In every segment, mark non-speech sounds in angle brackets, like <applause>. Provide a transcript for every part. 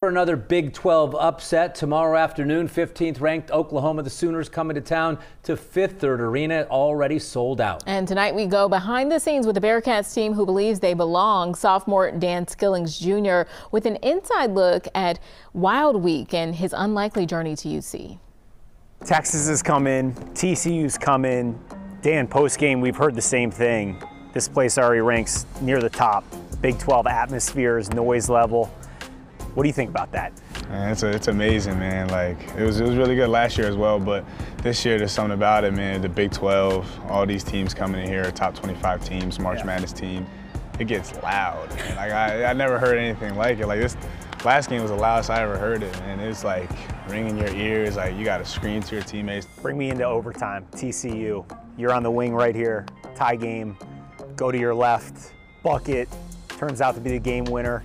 For another Big 12 upset tomorrow afternoon, 15th ranked Oklahoma, the Sooners coming to town to Fifth Third Arena, already sold out. And tonight we go behind the scenes with the Bearcats team who believes they belong. Sophomore Dan Skillings Jr. with an inside look at Wild Week and his unlikely journey to UC. Texas is coming, in, TCU's coming. Dan, post game, we've heard the same thing. This place already ranks near the top. Big 12 atmospheres, noise level. What do you think about that? Man, it's, a, it's amazing, man. Like it was, it was really good last year as well, but this year there's something about it, man. The Big 12, all these teams coming in here, top 25 teams, March yeah. Madness team. It gets loud, man. Like I, I never heard anything like it. Like this last game was the loudest I ever heard it, and it's like ringing your ears. Like you got to scream to your teammates. Bring me into overtime. TCU, you're on the wing right here. Tie game. Go to your left. Bucket. Turns out to be the game winner.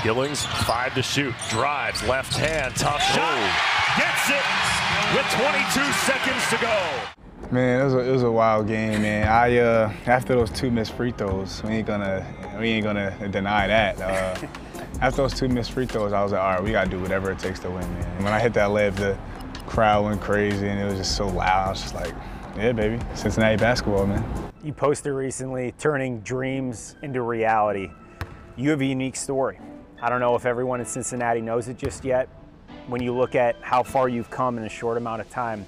Skillings, five to shoot, drives, left hand, tough shot, gets it with 22 seconds to go. Man, it was, a, it was a wild game, man. I uh, after those two missed free throws, we ain't gonna we ain't gonna deny that. Uh, <laughs> after those two missed free throws, I was like, all right, we gotta do whatever it takes to win, man. When I hit that layup, the crowd went crazy, and it was just so loud. I was just like, yeah, baby, Cincinnati basketball, man. You posted recently, turning dreams into reality. You have a unique story. I don't know if everyone in Cincinnati knows it just yet. When you look at how far you've come in a short amount of time,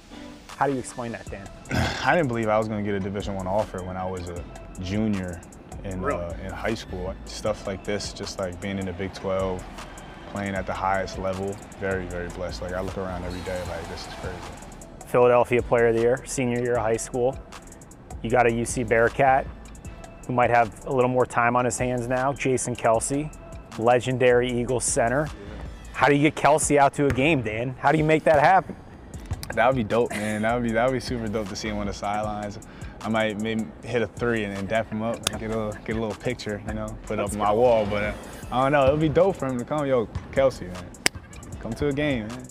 how do you explain that, Dan? <clears throat> I didn't believe I was going to get a Division One offer when I was a junior in really? uh, in high school. Stuff like this, just like being in the Big 12, playing at the highest level, very, very blessed. Like I look around every day, like this is crazy. Philadelphia Player of the Year, senior year of high school. You got a UC Bearcat who might have a little more time on his hands now, Jason Kelce, legendary Eagles center. How do you get Kelce out to a game, Dan? How do you make that happen? That would be dope, man. That would be that would be super dope to see him on the sidelines. I might maybe hit a three and then dap him up and get a little, get a little picture, you know, put up on my wall. But uh, I don't know, it would be dope for him to come. Yo, Kelce, man, come to a game, man.